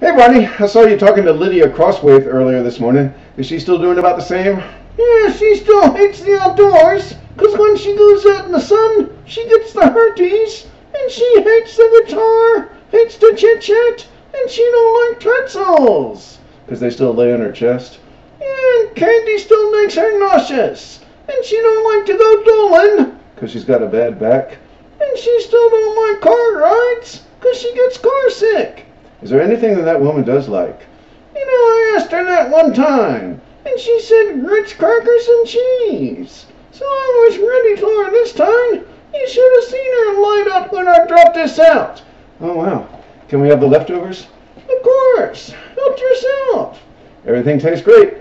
Hey, Barney, I saw you talking to Lydia Crosswaithe earlier this morning. Is she still doing about the same? Yeah, she still hates the outdoors. Because when she goes out in the sun, she gets the hurties. And she hates the guitar, hates the chit chat, and she don't like pretzels. Because they still lay on her chest? Yeah, and candy still makes her nauseous. And she don't like to go doling. Because she's got a bad back? And she still don't like car rides. Because she gets car sick. Is there anything that that woman does like? You know, I asked her that one time. And she said Ritz, crackers, and cheese. So I was ready for her this time. You should have seen her light up when I dropped this out. Oh, wow. Can we have the leftovers? Of course. Help yourself. Everything tastes great.